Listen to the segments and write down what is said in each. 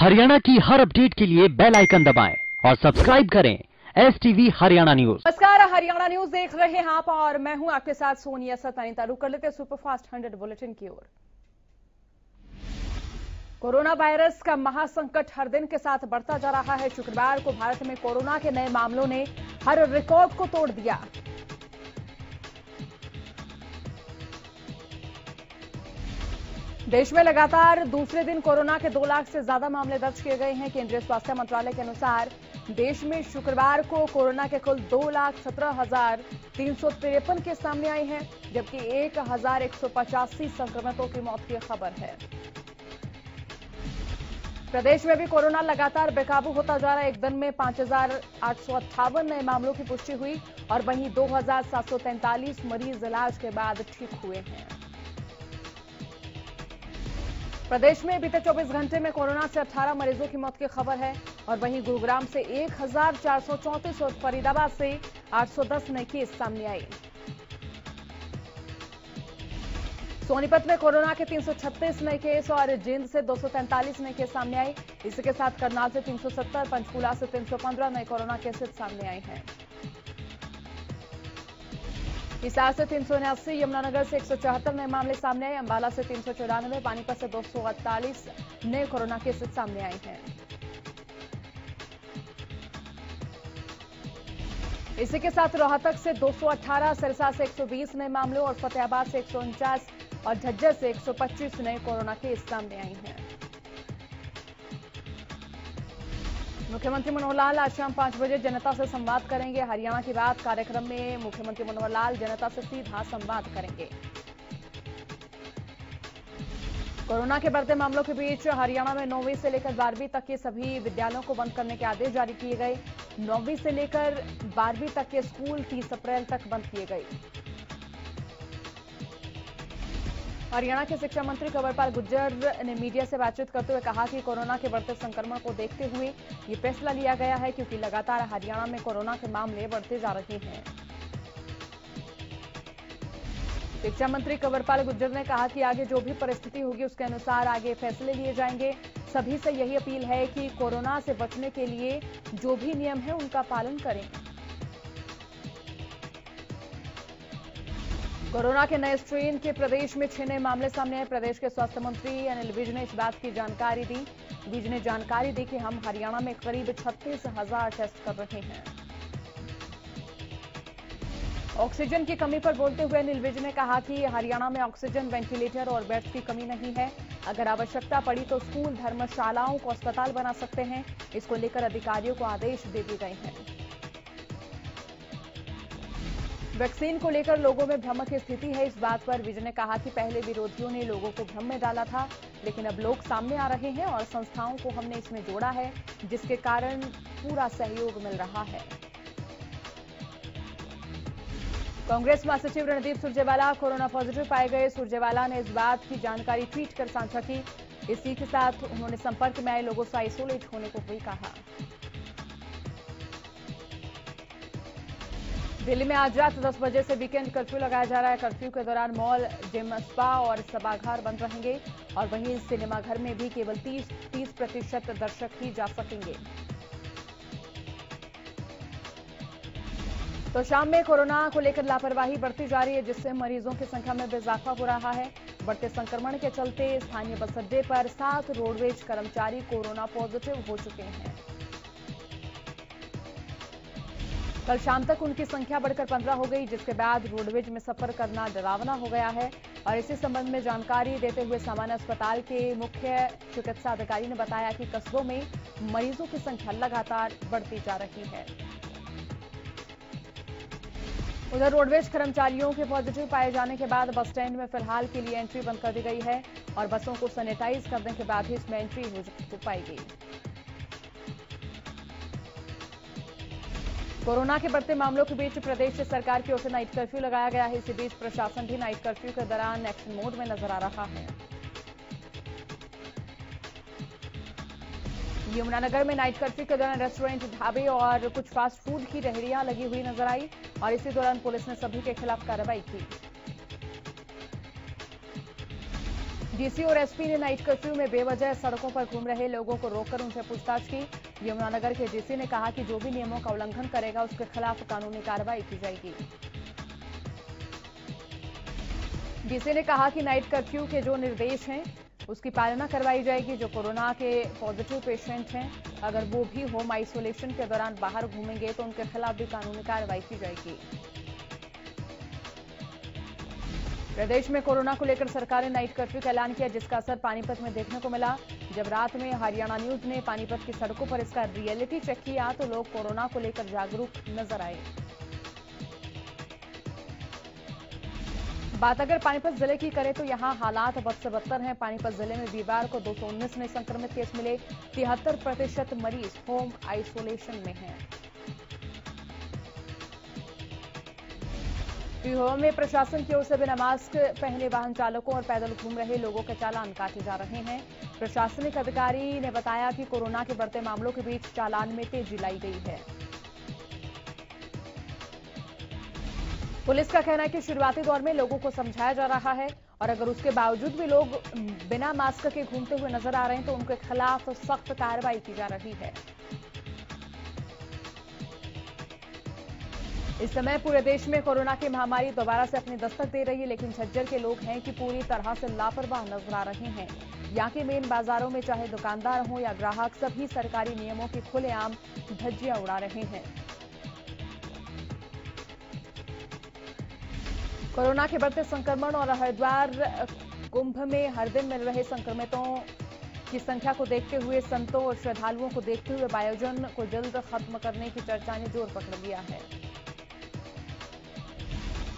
हरियाणा की हर अपडेट के लिए बेल आइकन दबाएँ और सब्सक्राइब करें एस टीवी हरियाणा न्यूज़ नमस्कार, हरियाणा न्यूज़ देख रहे हैं आप और मैं हूँ आपके साथ सोनिया सतानी रुक कर लेते हैं सुपरफास्ट हंड्रेड बुलेटिन की ओर। कोरोना वायरस का महासंकट हर दिन के साथ बढ़ता जा रहा है। शुक्रवार को भारत में कोरोना के नए मामलों ने हर रिकॉर्ड को तोड़ दिया। देश में लगातार दूसरे दिन कोरोना के दो लाख से ज़्यादा मामले दर्ज किए गए हैं। केंद्रीय स्वास्थ्य मंत्रालय के अनुसार, देश में शुक्रवार को कोरोना के कुल दो लाख सत्रह हज़ार तीन सौ तिरपन के सामने आए हैं, जबकि एक हज़ार एक सौ पचासी संक्रमितों की मौत की खबर है। प्रदेश में भी कोरोना लगातार बेकाबू होता जा रहा है। एक दिन में पाँच नए मामलों की पुष्टि हुई और वहीं दो हज़ार सात सौ तैंतालीस मरीज़ इलाज के बाद ठीक हुए हैं। प्रदेश में बीते 24 घंटे में कोरोना से 18 मरीजों की मौत की खबर है और वहीं गुरुग्राम से एक हज़ार चार सौ चौंतीस और फरीदाबाद से 810 नए केस सामने आए सोनीपत में कोरोना के 336 नए केस और जींद से 243 नए केस सामने आए। इसी के साथ करनाल से 370, पंचकूला से 315 नए कोरोना केसेस सामने आए हैं। हिसार से तीन सौ उन्यासी यमुनानगर से एक सौ चौहत्तर नए मामले सामने आए। अंबाला से तीन सौ चौरानवे पानीपत से दो सौ अड़तालीस नए कोरोना केसेस सामने आए हैं। इसी के साथ रोहतक से 218, सिरसा से 120 नए मामलों और फतेहाबाद से एक सौ उनचास और झज्जर से 125 नए कोरोना केस सामने आए हैं। मुख्यमंत्री मनोहर लाल आज शाम पाँच बजे जनता से संवाद करेंगे। हरियाणा की बात कार्यक्रम में मुख्यमंत्री मनोहर लाल जनता से सीधा संवाद करेंगे। कोरोना के बढ़ते मामलों के बीच हरियाणा में नौवीं से लेकर बारहवीं तक के सभी विद्यालयों को बंद करने के आदेश जारी किए गए। नौवीं से लेकर बारहवीं तक के स्कूल तीस अप्रैल तक बंद किए गए। हरियाणा के शिक्षा मंत्री कंवरपाल गुज्जर ने मीडिया से बातचीत करते हुए कहा कि कोरोना के बढ़ते संक्रमण को देखते हुए ये फैसला लिया गया है क्योंकि लगातार हरियाणा में कोरोना के मामले बढ़ते जा रहे हैं। शिक्षा मंत्री कंवरपाल गुज्जर ने कहा कि आगे जो भी परिस्थिति होगी, उसके अनुसार आगे फैसले लिए जाएँगे। सभी से यही अपील है कि कोरोना से बचने के लिए जो भी नियम है, उनका पालन करें। कोरोना के नए स्ट्रेन के प्रदेश में छह नए मामले सामने आए। प्रदेश के स्वास्थ्य मंत्री अनिल विज ने इस बात की जानकारी दी। विज ने जानकारी दी कि हम हरियाणा में करीब छत्तीस हज़ार टेस्ट कर रहे हैं। ऑक्सीजन की कमी पर बोलते हुए अनिल विज ने कहा कि हरियाणा में ऑक्सीजन, वेंटिलेटर और बेड्स की कमी नहीं है। अगर आवश्यकता पड़ी तो स्कूल, धर्मशालाओं को अस्पताल बना सकते हैं। इसको लेकर अधिकारियों को आदेश दे दिए गए हैं। वैक्सीन को लेकर लोगों में भ्रम की स्थिति है। इस बात पर विजय ने कहा कि पहले विरोधियों ने लोगों को भ्रम में डाला था, लेकिन अब लोग सामने आ रहे हैं और संस्थाओं को हमने इसमें जोड़ा है, जिसके कारण पूरा सहयोग मिल रहा है। कांग्रेस महासचिव रणदीप सुरजेवाला कोरोना पॉजिटिव पाए गए। सुरजेवाला ने इस बात की जानकारी ट्वीट कर साझा की। इसी के साथ उन्होंने संपर्क में आए, लोगों से आइसोलेट होने को भी कहा। दिल्ली में आज रात 10 बजे से वीकेंड कर्फ्यू लगाया जा रहा है। कर्फ्यू के दौरान मॉल, जिम, स्पा और सभाघर बंद रहेंगे और वहीं सिनेमाघर में भी केवल 30 30 प्रतिशत दर्शक ही जा सकेंगे। तो शाम में कोरोना को लेकर लापरवाही बढ़ती जा रही है, जिससे मरीजों की संख्या में इजाफा हो रहा है। बढ़ते संक्रमण के चलते स्थानीय बस अड्डे पर सात रोडवेज़ कर्मचारी कोरोना पॉजिटिव हो चुके हैं। कल शाम तक उनकी संख्या बढ़कर पंद्रह हो गई, जिसके बाद रोडवेज़ में सफ़र करना डरावना हो गया है। और इसी संबंध में जानकारी देते हुए सामान्य अस्पताल के मुख्य चिकित्सा अधिकारी ने बताया कि कस्बों में मरीजों की संख्या लगातार बढ़ती जा रही है। उधर रोडवेज़ कर्मचारियों के पॉजिटिव पाए जाने के बाद बस स्टैंड में फ़िलहाल के लिए एंट्री बंद कर दी गई है और बसों को सैनिटाइज करने के बाद ही इसमें एंट्री हो पाई गई। कोरोना के बढ़ते मामलों के बीच प्रदेश सरकार की ओर से नाइट कर्फ्यू लगाया गया है। इसी बीच प्रशासन भी नाइट कर्फ्यू के दौरान एक्शन मोड में नज़र आ रहा है। यमुनानगर में नाइट कर्फ्यू के दौरान रेस्टोरेंट ढाबे और कुछ फास्ट फ़ूड की रेहड़ियाँ लगी हुई नज़र आई और इसी दौरान पुलिस ने सभी के खिलाफ कार्रवाई की। डीसी और एसपी ने नाइट कर्फ्यू में बेवजह सड़कों पर घूम रहे लोगों को रोककर उनसे पूछताछ की। यमुनानगर के डीसी ने कहा कि जो भी नियमों का उल्लंघन करेगा, उसके खिलाफ कानूनी कार्रवाई की जाएगी। डीसी ने कहा कि नाइट कर्फ्यू के जो निर्देश हैं, उसकी पालना करवाई जाएगी, जो कोरोना के पॉजिटिव पेशेंट हैं। अगर वो भी होम आइसोलेशन के दौरान बाहर घूमेंगे तो उनके खिलाफ भी कानूनी कार्रवाई की जाएगी। प्रदेश में कोरोना को लेकर सरकार ने नाइट कर्फ्यू का ऐलान किया, जिसका असर पानीपत में देखने को मिला। जब रात में हरियाणा न्यूज़ ने पानीपत की सड़कों पर इसका रियलिटी चेक किया तो लोग कोरोना को लेकर जागरूक नज़र आए। बात अगर पानीपत ज़िले की करें तो यहाँ हालात बद से बदतर हैं। पानीपत ज़िले में वीरवार को 219 नए संक्रमित केस मिले। तिहत्तर प्रतिशत मरीज़ होम आइसोलेशन में हैं। पिहोर में प्रशासन की ओर से बिना मास्क पहने वाहन चालकों और पैदल घूम रहे लोगों के चालान काटे जा रहे हैं। प्रशासनिक अधिकारी ने बताया कि कोरोना के बढ़ते मामलों के बीच चालान में तेज़ी लाई गई है। पुलिस का कहना है कि शुरुआती दौर में लोगों को समझाया जा रहा है और अगर उसके बावजूद भी लोग बिना मास्क के घूमते हुए नज़र आ रहे हैं तो उनके खिलाफ सख्त कार्रवाई की जा रही है। इस समय पूरे देश में कोरोना की महामारी दोबारा से अपनी दस्तक दे रही है, लेकिन झज्जर के लोग हैं कि पूरी तरह से लापरवाह नज़र आ रहे हैं। यहाँ के मेन बाजारों में चाहे दुकानदार हो या ग्राहक, सभी सरकारी नियमों की खुलेआम धज्जियाँ उड़ा रहे हैं। कोरोना के बढ़ते संक्रमण और हरिद्वार कुंभ में हर दिन मिल रहे संक्रमितों की संख्या को देखते हुए, संतों और श्रद्धालुओं को देखते हुए आयोजन को जल्द खत्म करने की चर्चा ने ज़ोर पकड़ लिया है।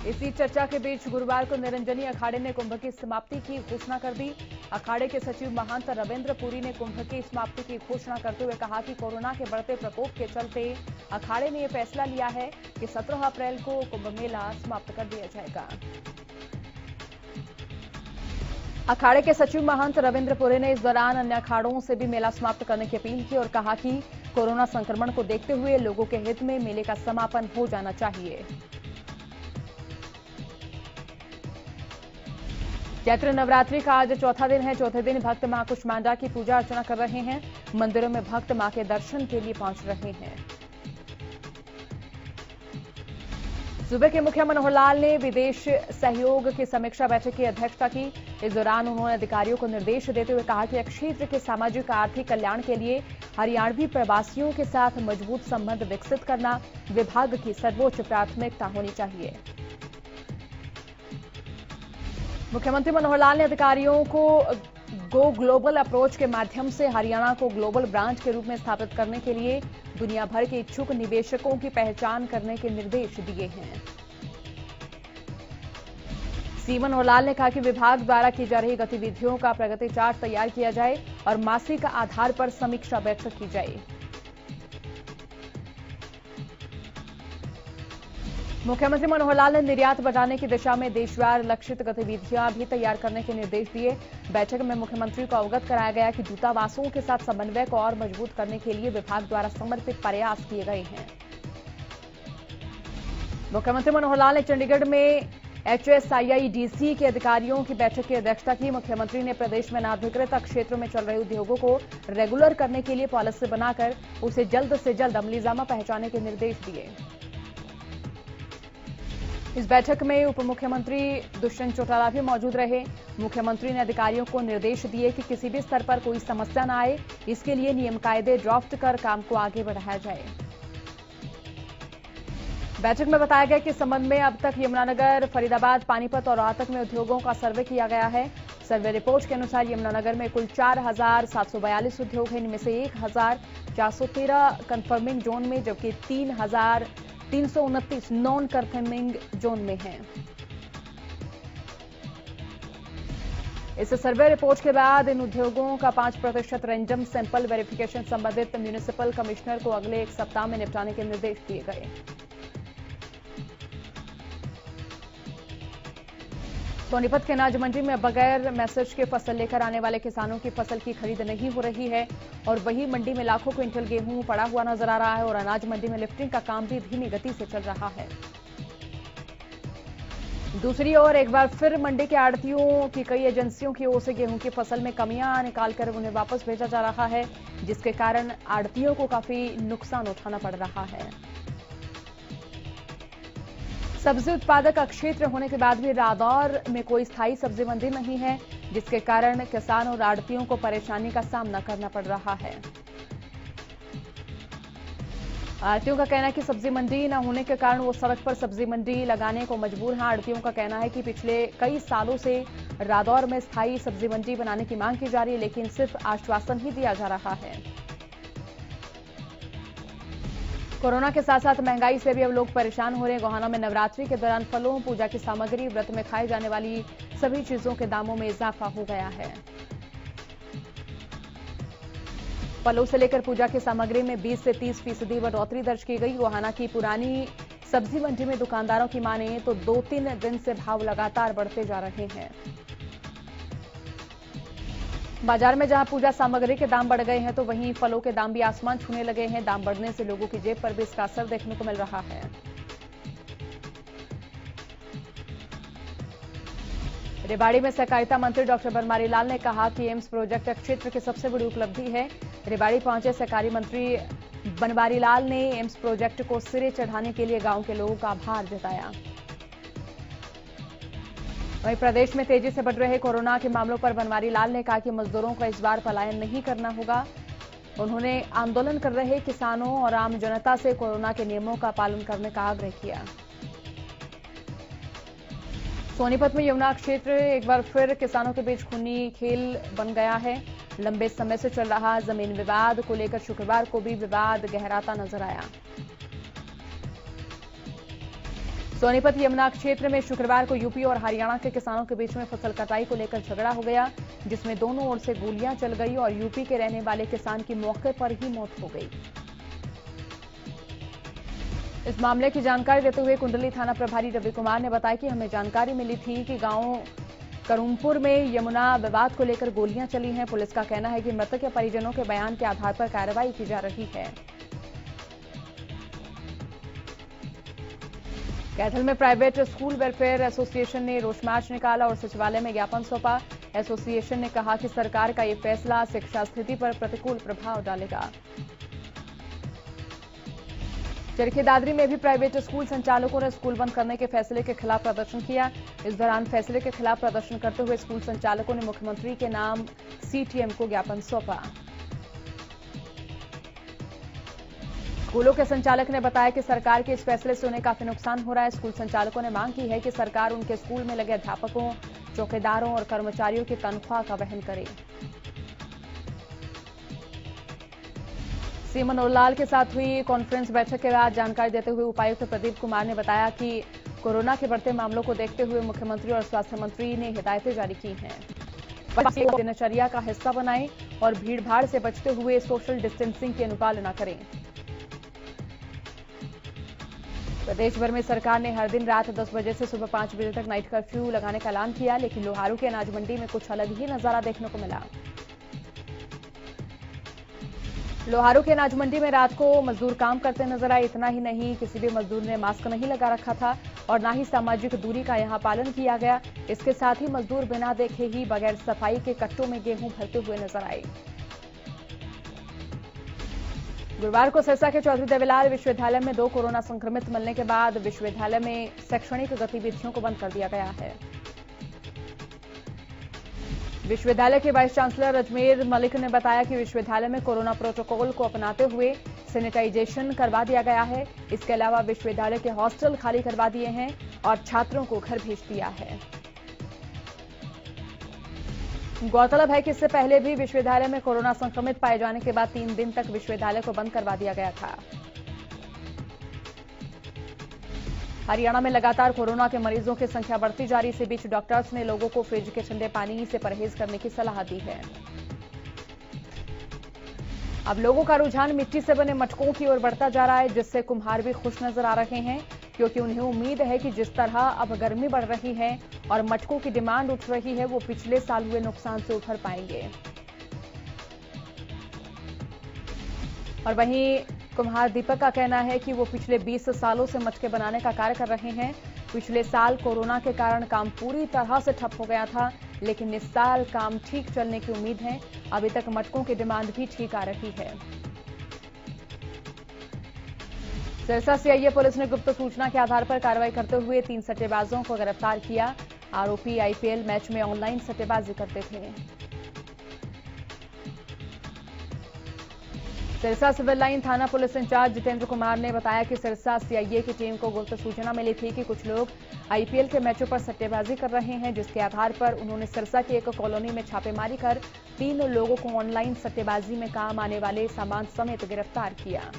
इसी चर्चा के बीच गुरुवार को निरंजनी अखाड़े ने कुंभ की समाप्ति की घोषणा कर दी। अखाड़े के सचिव महंत रविंद्र पुरी ने कुंभ की समाप्ति की घोषणा करते हुए कहा कि कोरोना के बढ़ते प्रकोप के चलते अखाड़े ने यह फैसला लिया है कि 17 अप्रैल को कुंभ मेला समाप्त कर दिया जाएगा। अखाड़े के सचिव महंत रविंद्र पुरी ने इस दौरान अन्य अखाड़ों से भी मेला समाप्त करने की अपील की और कहा कि कोरोना संक्रमण को देखते हुए लोगों के हित में मेले का समापन हो जाना चाहिए। चैत्र नवरात्रि का आज चौथा दिन है। चौथे दिन भक्त माँ कुष्मांडा की पूजा अर्चना कर रहे हैं। मंदिरों में भक्त माँ के दर्शन के लिए पहुँच रहे हैं। सूबे के मुखिया मनोहर लाल ने विदेश सहयोग की समीक्षा बैठक की अध्यक्षता की। इस दौरान उन्होंने अधिकारियों को निर्देश देते हुए कहा कि क्षेत्र के सामाजिक, आर्थिक कल्याण के लिए हरियाणवी प्रवासियों के साथ मज़बूत संबंध विकसित करना विभाग की सर्वोच्च प्राथमिकता होनी चाहिए। मुख्यमंत्री मनोहर लाल ने अधिकारियों को गो ग्लोबल अप्रोच के माध्यम से हरियाणा को ग्लोबल ब्रांच के रूप में स्थापित करने के लिए दुनिया भर के इच्छुक निवेशकों की पहचान करने के निर्देश दिए हैं। सी मनोहर लाल ने कहा कि विभाग द्वारा की जा रही गतिविधियों का प्रगति चार्ट तैयार किया जाए और मासिक आधार पर समीक्षा बैठक की जाए। मुख्यमंत्री मनोहर लाल ने निर्यात बढ़ाने की दिशा में देशवार लक्षित गतिविधियाँ भी तैयार करने के निर्देश दिए। बैठक में मुख्यमंत्री को अवगत कराया गया कि दूतावासों के साथ समन्वय को और मज़बूत करने के लिए विभाग द्वारा समर्पित प्रयास किए गए हैं। मुख्यमंत्री मनोहर लाल ने चंडीगढ़ में एचएसआईआईडीसी के अधिकारियों की बैठक की अध्यक्षता की। मुख्यमंत्री ने प्रदेश में अनाधिकृत क्षेत्रों में चल रहे उद्योगों को रेगुलर करने के लिए पॉलिसी बनाकर उसे जल्द से जल्द अमलीजामा पहचाने के निर्देश दिए। इस बैठक में उप मुख्यमंत्री दुष्यंत चौटाला भी मौजूद रहे। मुख्यमंत्री ने अधिकारियों को निर्देश दिए कि किसी भी स्तर पर कोई समस्या न आए। इसके लिए नियम कायदे ड्राफ्ट कर काम को आगे बढ़ाया जाए। बैठक में बताया गया कि इस संबंध में अब तक यमुनानगर, फरीदाबाद, पानीपत और रोहतक में उद्योगों का सर्वे किया गया है। सर्वे रिपोर्ट के अनुसार यमुनानगर में कुल चार हज़ार सात सौ बयालीस उद्योग हैं। इनमें से एक हज़ार चार सौ तेरह कंफर्मिंग जोन में, जबकि तीन हज़ार तीन सौ उनतीस नॉन कर्फेमिंग जोन में हैं। इस सर्वे रिपोर्ट के बाद इन उद्योगों का पाँच प्रतिशत रेंडम सैंपल वेरिफिकेशन संबंधित म्यूनिसिपल कमिश्नर को अगले एक सप्ताह में निपटाने के निर्देश दिए गए। सोनीपत के अनाज मंडी में बगैर मैसेज के फ़सल लेकर आने वाले किसानों की फ़सल की खरीद नहीं हो रही है और वही मंडी में लाखों क्विंटल गेहूँ पड़ा हुआ नज़र आ रहा है और अनाज मंडी में लिफ्टिंग का काम भी धीमी गति से चल रहा है। दूसरी ओर एक बार फिर मंडी के आड़तियों की कई एजेंसियों की ओर से गेहूँ की फ़सल में कमियाँ निकालकर उन्हें वापस भेजा जा रहा है, जिसके कारण आड़तियों को काफ़ी नुकसान उठाना पड़ रहा है। सब्ज़ी उत्पादक क्षेत्र होने के बाद भी रादौर में कोई स्थायी सब्ज़ी मंडी नहीं है, जिसके कारण किसान और आड़तियों को परेशानी का सामना करना पड़ रहा है। आड़तियों का कहना है कि सब्ज़ी मंडी न होने के कारण वो सड़क पर सब्ज़ी मंडी लगाने को मजबूर हैं। आड़तियों का कहना है कि पिछले कई सालों से रादौर में स्थायी सब्ज़ी मंडी बनाने की मांग की जा रही है, लेकिन सिर्फ़ आश्वासन ही दिया जा रहा है। कोरोना के साथ साथ महँगाई से भी अब लोग परेशान हो रहे हैं। गोहाना में नवरात्रि के दौरान फलों, पूजा की सामग्री, व्रत में खाई जाने वाली सभी चीज़ों के दामों में इजाफा हो गया है। फलों से लेकर पूजा की सामग्री में 20 से 30 फ़ीसदी बढ़ोतरी दर्ज की गई। गोहाना की पुरानी सब्ज़ी मंडी में दुकानदारों की माने तो दो तीन दिन से भाव लगातार बढ़ते जा रहे हैं। बाज़ार में जहाँ पूजा सामग्री के दाम बढ़ गए हैं तो वहीं फलों के दाम भी आसमान छूने लगे हैं। दाम बढ़ने से लोगों की जेब पर भी इसका असर देखने को मिल रहा है। रेवाड़ी में सहकारिता मंत्री डॉक्टर बनमारी लाल ने कहा कि एम्स प्रोजेक्ट क्षेत्र की सबसे बड़ी उपलब्धि है। रेवाड़ी पहुँचे सहकारी मंत्री बनवारी लाल ने एम्स प्रोजेक्ट को सिरे चढ़ाने के लिए गाँव के लोगों का आभार जताया। वहीं प्रदेश में तेज़ी से बढ़ रहे कोरोना के मामलों पर बनवारी लाल ने कहा कि मजदूरों को इस बार पलायन नहीं करना होगा। उन्होंने आंदोलन कर रहे किसानों और आम जनता से कोरोना के नियमों का पालन करने का आग्रह किया। सोनीपत में यमुना क्षेत्र एक बार फिर किसानों के बीच खूनी खेल बन गया है। लंबे समय से चल रहा ज़मीन विवाद को लेकर शुक्रवार को भी विवाद गहराता नज़र आया। सोनीपत यमुना क्षेत्र में शुक्रवार को यूपी और हरियाणा के किसानों के बीच में फ़सल कटाई को लेकर झगड़ा हो गया, जिसमें दोनों ओर से गोलियाँ चल गई और यूपी के रहने वाले किसान की मौके पर ही मौत हो गई। इस मामले की जानकारी देते हुए कुंडली थाना प्रभारी रवि कुमार ने बताया कि हमें जानकारी मिली थी कि गाँव करूमपुर में यमुना विवाद को लेकर गोलियाँ चली हैं। पुलिस का कहना है कि मृतक के परिजनों के बयान के आधार पर कार्रवाई की जा रही है। कैथल में प्राइवेट स्कूल वेलफेयर एसोसिएशन ने रोष मार्च निकाला और सचिवालय में ज्ञापन सौंपा। एसोसिएशन ने कहा कि सरकार का ये फैसला शिक्षा स्थिति पर प्रतिकूल प्रभाव डालेगा। चरखी दादरी में भी प्राइवेट स्कूल संचालकों ने स्कूल बंद करने के फैसले के खिलाफ प्रदर्शन किया। इस दौरान फैसले के खिलाफ प्रदर्शन करते हुए स्कूल संचालकों ने मुख्यमंत्री के नाम, सीटीएम को ज्ञापन सौंपा। स्कूलों के संचालक ने बताया कि सरकार के इस फैसले से उन्हें काफ़ी नुकसान हो रहा है। स्कूल संचालकों ने मांग की है कि सरकार उनके स्कूल में लगे अध्यापकों, चौकीदारों और कर्मचारियों की तनख्वाह का वहन करे। सी. मनोहर लाल के साथ हुई कॉन्फ्रेंस बैठक के बाद जानकारी देते हुए उपायुक्त प्रदीप कुमार ने बताया कि कोरोना के बढ़ते मामलों को देखते हुए मुख्यमंत्री और स्वास्थ्य मंत्री ने हिदायतें जारी की हैं। दिनचर्या का हिस्सा बनाएँ और भीड़भाड़ से बचते हुए सोशल डिस्टेंसिंग की अनुपालना करें। प्रदेश भर में सरकार ने हर दिन रात 10 बजे से सुबह 5 बजे तक नाइट कर्फ्यू लगाने का ऐलान किया, लेकिन लोहारू के अनाज मंडी में कुछ अलग ही नज़ारा देखने को मिला। लोहारू के अनाज मंडी में रात को मजदूर काम करते नज़र आए, इतना ही नहीं, किसी भी मजदूर ने मास्क नहीं लगा रखा था और ना ही सामाजिक दूरी का यहाँ पालन किया गया। इसके साथ ही मजदूर बिना देखे ही बगैर सफ़ाई के कट्टों में गेहूँ भरते हुए नज़र आए। गुरुवार को सिरसा के चौधरी देवीलाल विश्वविद्यालय में दो कोरोना संक्रमित मिलने के बाद विश्वविद्यालय में शैक्षणिक गतिविधियों को बंद कर दिया गया है। विश्वविद्यालय के वाइस चांसलर अजमेर मलिक ने बताया कि विश्वविद्यालय में कोरोना प्रोटोकॉल को अपनाते हुए सैनिटाइजेशन करवा दिया गया है। इसके अलावा विश्वविद्यालय के हॉस्टल खाली करवा दिए हैं और छात्रों को घर भेज दिया है। गौरतलब है कि इससे पहले भी विश्वविद्यालय में कोरोना संक्रमित पाए जाने के बाद तीन दिन तक विश्वविद्यालय को बंद करवा दिया गया था। हरियाणा में लगातार कोरोना के मरीजों की संख्या बढ़ती जा रही इसी बीच डॉक्टर्स ने लोगों को फ्रिज के ठंडे पानी से परहेज करने की सलाह दी है। अब लोगों का रुझान मिट्टी से बने मटकों की ओर बढ़ता जा रहा है, जिससे कुम्हार भी खुश नज़र आ रहे हैं। क्योंकि उन्हें उम्मीद है कि जिस तरह अब गर्मी बढ़ रही है और मटकों की डिमांड उठ रही है, वो पिछले साल हुए नुकसान से उभर पाएँगे। और वहीं कुम्हार दीपक का कहना है कि वो पिछले 20 सालों से मटके बनाने का कार्य कर रहे हैं। पिछले साल कोरोना के कारण काम पूरी तरह से ठप हो गया था, लेकिन इस साल काम ठीक चलने की उम्मीद है। अभी तक मटकों की डिमांड भी ठीक आ रही है। सिरसा सीआईए पुलिस ने गुप्त सूचना के आधार पर कार्रवाई करते हुए तीन सट्टेबाजों को गिरफ़्तार किया। आरोपी आईपीएल मैच में ऑनलाइन सट्टेबाजी करते थे। सिरसा सिविल लाइन थाना पुलिस इंचार्ज जितेंद्र कुमार ने बताया कि सिरसा सीआईए की टीम को गुप्त सूचना मिली थी कि कुछ लोग आईपीएल के मैचों पर सट्टेबाजी कर रहे हैं, जिसके आधार पर उन्होंने सिरसा की एक कॉलोनी में छापेमारी कर तीन लोगों को ऑनलाइन सट्टेबाजी में काम आने वाले सामान समेत गिरफ़्तार किया।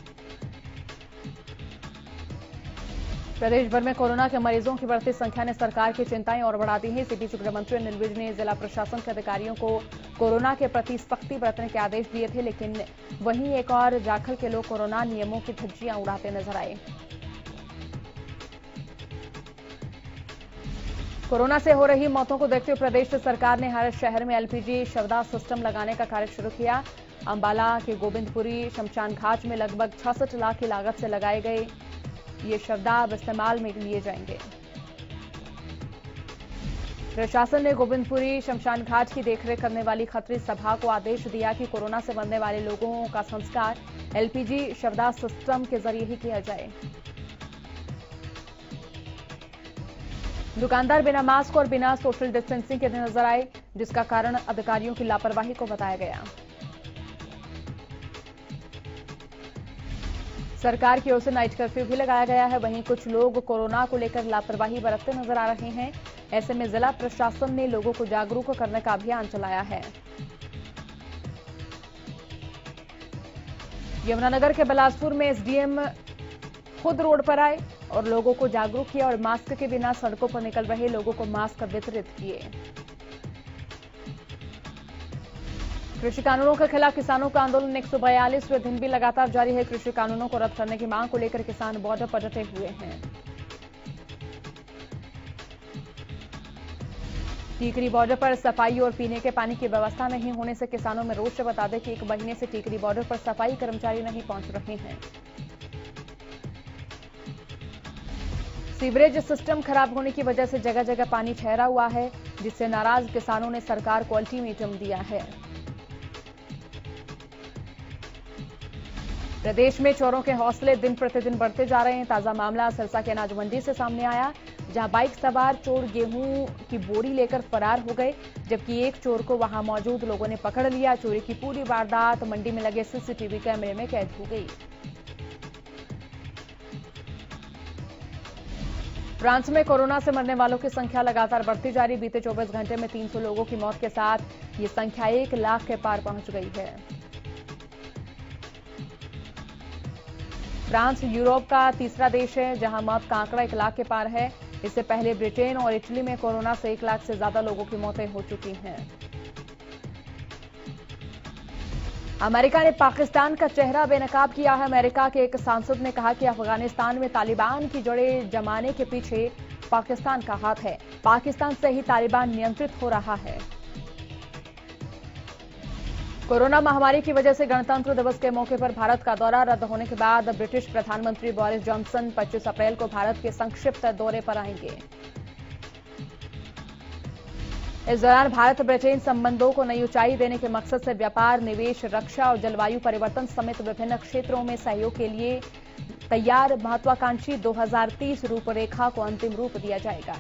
प्रदेश भर में कोरोना के मरीजों की बढ़ती संख्या ने सरकार की चिंताएँ और बढ़ा दी है। इसी बीच गृहमंत्री अनिल विज ने जिला प्रशासन के अधिकारियों को कोरोना के प्रति सख्ती बरतने के आदेश दिए थे, लेकिन वहीं एक और जाखल के लोग कोरोना नियमों की धज्जियाँ उड़ाते नज़र आए। कोरोना से हो रही मौतों को देखते हुए प्रदेश सरकार ने हर शहर में एलपीजी शवदा सिस्टम लगाने का कार्य शुरू किया। अंबाला के गोविंदपुरी शमशान घाट में लगभग छसठ लाख की लागत से लगाए गए ये शब्दाब इस्तेमाल में लिए जाएँगे। प्रशासन ने गोविंदपुरी शमशान घाट की देखरेख करने वाली खत्री सभा को आदेश दिया कि कोरोना से मरने वाले लोगों का संस्कार एलपीजी शवदाह सिस्टम के ज़रिए ही किया जाए। दुकानदार बिना मास्क और बिना सोशल डिस्टेंसिंग के नज़र आए, जिसका कारण अधिकारियों की लापरवाही को बताया गया। सरकार की ओर से नाइट कर्फ्यू भी लगाया गया है। वहीं कुछ लोग कोरोना को लेकर लापरवाही बरतते नज़र आ रहे हैं। ऐसे में जिला प्रशासन ने लोगों को जागरूक करने का अभियान चलाया है। यमुनानगर के बिलासपुर में एसडीएम खुद रोड पर आए और लोगों को जागरूक किया और मास्क के बिना सड़कों पर निकल रहे लोगों को मास्क वितरित किए। कृषि कानूनों के खिलाफ किसानों का आंदोलन एक सौ दिन भी लगातार जारी है। कृषि कानूनों को रद्द करने की मांग को लेकर किसान बॉर्डर पर डटे हुए हैं। टीकरी बॉर्डर पर सफ़ाई और पीने के पानी की व्यवस्था नहीं होने से किसानों में रोष बता दें कि एक महीने से टीकरी बॉर्डर पर सफ़ाई कर्मचारी नहीं पहुँच रहे हैं। सीवरेज सिस्टम खराब होने की वजह से जगह जगह पानी ठहरा हुआ है, जिससे नाराज़ किसानों ने सरकार को अल्टीमेटम दिया है। प्रदेश में चोरों के हौसले दिन प्रतिदिन बढ़ते जा रहे हैं। ताज़ा मामला सिरसा के अनाज मंडी से सामने आया, जहाँ बाइक सवार चोर गेहूँ की बोरी लेकर फरार हो गए, जबकि एक चोर को वहाँ मौजूद लोगों ने पकड़ लिया। चोरी की पूरी वारदात मंडी में लगे सीसीटीवी कैमरे में कैद हो गई। फ्रांस में कोरोना से मरने वालों की संख्या लगातार बढ़ती जा रही। बीते 24 घंटे में 300 लोगों की मौत के साथ ये संख्या एक लाख के पार पहुँच गई है। फ्रांस, यूरोप का तीसरा देश है, जहाँ मौत का आंकड़ा एक लाख के पार है। इससे पहले ब्रिटेन और इटली में कोरोना से एक लाख से ज़्यादा लोगों की मौतें हो चुकी हैं। अमेरिका ने पाकिस्तान का चेहरा बेनकाब किया है। अमेरिका के एक सांसद ने कहा कि अफ़गानिस्तान में तालिबान की जड़ें जमाने के पीछे पाकिस्तान का हाथ है। पाकिस्तान से ही तालिबान नियंत्रित हो रहा है। कोरोना महामारी की वजह से गणतंत्र दिवस के मौके पर भारत का दौरा रद्द होने के बाद ब्रिटिश प्रधानमंत्री बोरिस जॉनसन 25 अप्रैल को भारत के संक्षिप्त दौरे पर आएँगे। इस दौरान भारत ब्रिटेन संबंधों को नई ऊंचाई देने के मकसद से व्यापार, निवेश, रक्षा और जलवायु परिवर्तन समेत विभिन्न क्षेत्रों में सहयोग के लिए तैयार, महत्वाकांक्षी 2030 रूपरेखा को अंतिम रूप दिया जाएगा।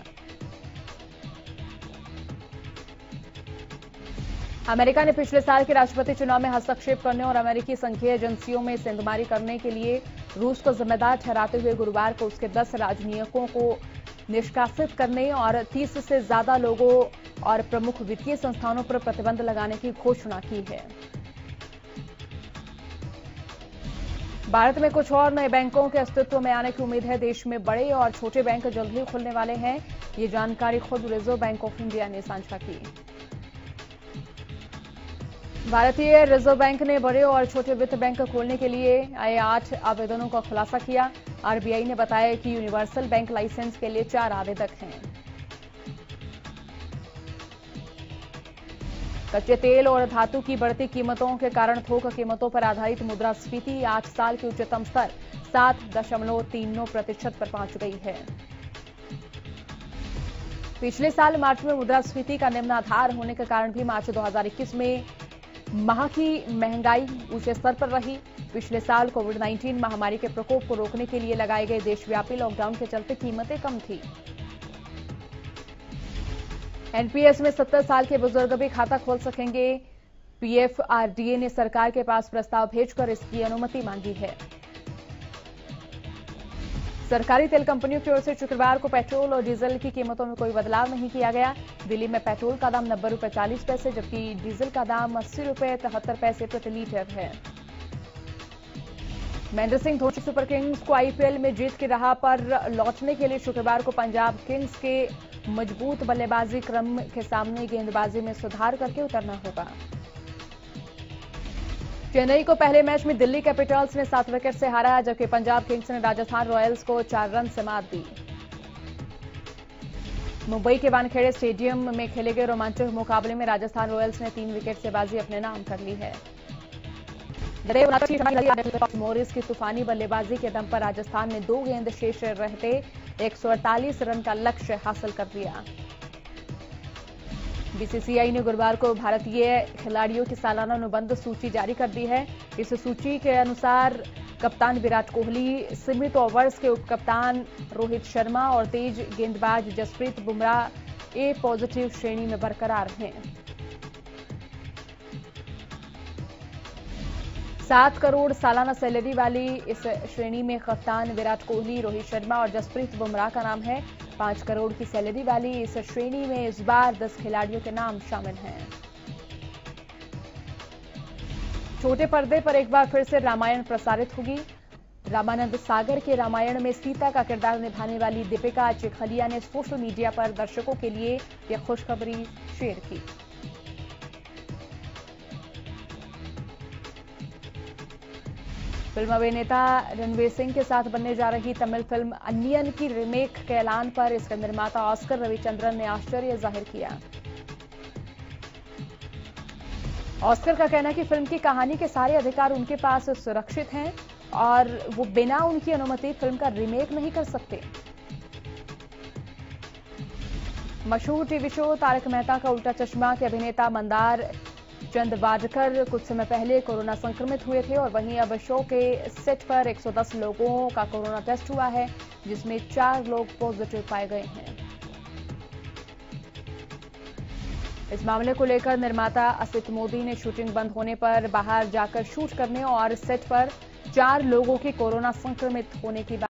अमेरिका ने पिछले साल के राष्ट्रपति चुनाव में हस्तक्षेप करने और अमेरिकी संघीय एजेंसियों में सेंधमारी करने के लिए रूस को जिम्मेदार ठहराते हुए गुरुवार को उसके 10 राजनयिकों को निष्कासित करने और 30 से ज़्यादा लोगों और प्रमुख वित्तीय संस्थानों पर प्रतिबंध लगाने की घोषणा की है। भारत में कुछ और नए बैंकों के अस्तित्व में आने की उम्मीद है। देश में बड़े और छोटे बैंक जल्द ही खुलने वाले हैं। ये जानकारी खुद रिज़र्व बैंक ऑफ़ इंडिया ने साझा की। भारतीय रिज़र्व बैंक ने बड़े और छोटे वित्त बैंक खोलने के लिए आए आठ आवेदनों का खुलासा किया। आरबीआई ने बताया कि यूनिवर्सल बैंक लाइसेंस के लिए चार आवेदक हैं। कच्चे तेल और धातु की बढ़ती कीमतों के कारण थोक कीमतों पर आधारित मुद्रास्फीति आठ साल के उच्चतम स्तर, सात दशमलव तीन नौ प्रतिशत पर पहुँच गई है। पिछले साल मार्च में मुद्रास्फीति का निम्न आधार होने के कारण भी मार्च 2021 में माह की महँगाई ऊँचे स्तर पर रही। पिछले साल कोविड 19 महामारी के प्रकोप को रोकने के लिए लगाए गए देशव्यापी लॉकडाउन के चलते कीमतें कम थी। एनपीएस में 70 साल के बुज़ुर्ग भी खाता खोल सकेंगे। पीएफआरडीए ने सरकार के पास प्रस्ताव भेजकर इसकी अनुमति मांगी है। सरकारी तेल कंपनियों की ओर से शुक्रवार को पेट्रोल और डीजल की कीमतों में कोई बदलाव नहीं किया गया। दिल्ली में पेट्रोल का दाम नब्बे रुपए चालीस पैसे, जबकि डीजल का दाम अस्सी रुपए तिहत्तर पैसे प्रति लीटर है। महेंद्र सिंह धोनी सुपर किंग्स को आईपीएल में जीत की राह पर लौटने के लिए शुक्रवार को पंजाब किंग्स के मज़बूत बल्लेबाजी क्रम के सामने गेंदबाजी में सुधार करके उतरना होगा। चेन्नई को पहले मैच में दिल्ली कैपिटल्स ने सात विकेट से हारा, जबकि पंजाब किंग्स ने राजस्थान रॉयल्स को चार रन से मात दी। मुंबई के वानखेड़े स्टेडियम में खेले गए रोमांचक मुकाबले में राजस्थान रॉयल्स ने तीन विकेट से बाजी अपने नाम कर ली है। मोरिस की तूफानी बल्लेबाजी के दम पर राजस्थान ने दो गेंद शेष रहते एक सौ अड़तालीस रन का लक्ष्य हासिल कर लिया। बीसीसीआई ने गुरुवार को भारतीय खिलाड़ियों की सालाना अनुबंध सूची जारी कर दी है। इस सूची के अनुसार कप्तान विराट कोहली, सीमित ओवर्स के उपकप्तान रोहित शर्मा और तेज गेंदबाज जसप्रीत बुमराह ए पॉजिटिव श्रेणी में बरकरार हैं। सात करोड़ सालाना सैलरी वाली इस श्रेणी में कप्तान विराट कोहली, रोहित शर्मा और जसप्रीत बुमराह का नाम है। पाँच करोड़ की सैलरी वाली इस श्रेणी में इस बार दस खिलाड़ियों के नाम शामिल हैं। छोटे पर्दे पर एक बार फिर से रामायण प्रसारित होगी। रामानंद सागर के रामायण में सीता का किरदार निभाने वाली दीपिका चिखलिया ने सोशल मीडिया पर दर्शकों के लिए यह खुशखबरी शेयर की। फ़िल्म अभिनेता रणवीर सिंह के साथ बनने जा रही तमिल फ़िल्म अन्नियन की रीमेक के ऐलान पर इसके निर्माता ऑस्कर रविचंद्रन ने आश्चर्य ज़ाहिर किया। ऑस्कर का कहना है कि फ़िल्म की कहानी के सारे अधिकार उनके पास सुरक्षित हैं और वो बिना उनकी अनुमति फ़िल्म का रीमेक नहीं कर सकते। मशहूर टीवी शो तारक मेहता का उल्टा चश्मा के अभिनेता मंदार चंद वाडकर कुछ समय पहले कोरोना संक्रमित हुए थे और वहीं अब शो के सेट पर 110 लोगों का कोरोना टेस्ट हुआ है, जिसमें चार लोग पॉजिटिव पाए गए हैं। इस मामले को लेकर निर्माता असित मोदी ने शूटिंग बंद होने पर बाहर जाकर शूट करने और सेट पर चार लोगों के कोरोना संक्रमित होने की बात